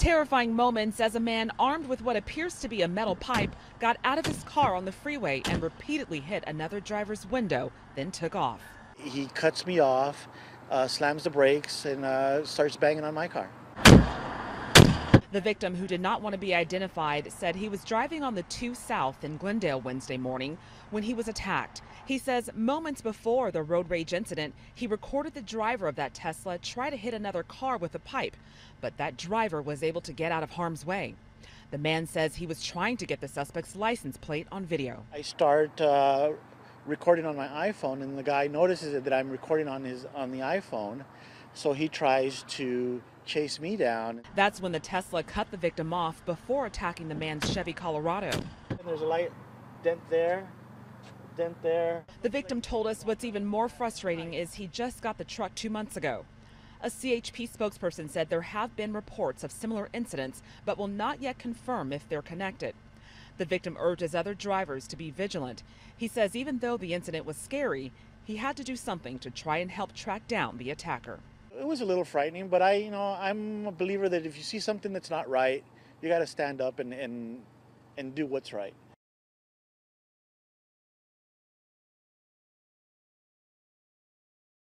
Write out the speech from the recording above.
Terrifying moments as a man armed with what appears to be a metal pipe got out of his car on the freeway and repeatedly hit another driver's window, then took off. He cuts me off, uh, slams the brakes, and uh, starts banging on my car. The victim, who did not want to be identified, said he was driving on the 2 South in Glendale Wednesday morning when he was attacked. He says moments before the road rage incident, he recorded the driver of that Tesla try to hit another car with a pipe, but that driver was able to get out of harm's way. The man says he was trying to get the suspect's license plate on video. I start uh, recording on my iPhone, and the guy notices that I'm recording on his on the iPhone, so he tries to chase me down. That's when the Tesla cut the victim off before attacking the man's Chevy Colorado. And there's a light dent there, dent there. The victim told us what's even more frustrating is he just got the truck two months ago. A CHP spokesperson said there have been reports of similar incidents, but will not yet confirm if they're connected. The victim urges other drivers to be vigilant. He says even though the incident was scary, he had to do something to try and help track down the attacker. It was a little frightening, but I, you know, I'm a believer that if you see something that's not right, you got to stand up and, and and do what's right.